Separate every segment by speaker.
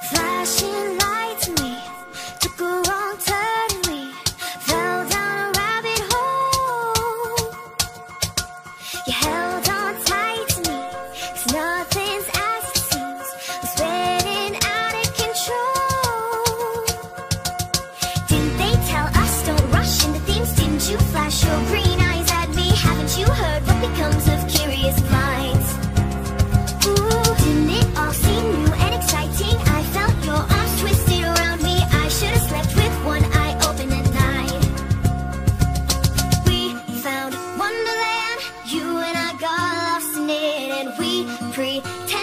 Speaker 1: Flashing lights me, took a wrong turn we fell down a rabbit hole. You held on tight to me, 'cause nothing's as it seems. Out of control. Didn't they tell us don't rush? Didn't you flash your green we pretended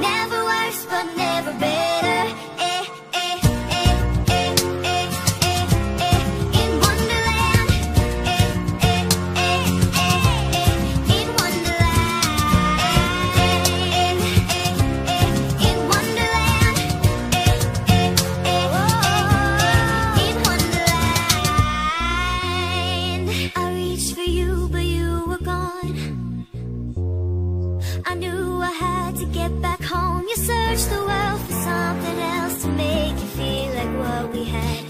Speaker 1: never worse, but never better. Eh, eh, eh. eh, eh, eh In Wonderland. In Wonderland. In Wonderland. In Wonderland. I reached for you, but you were gone. I knew I had to get back home. You searched the world for something else to make you feel like what we had.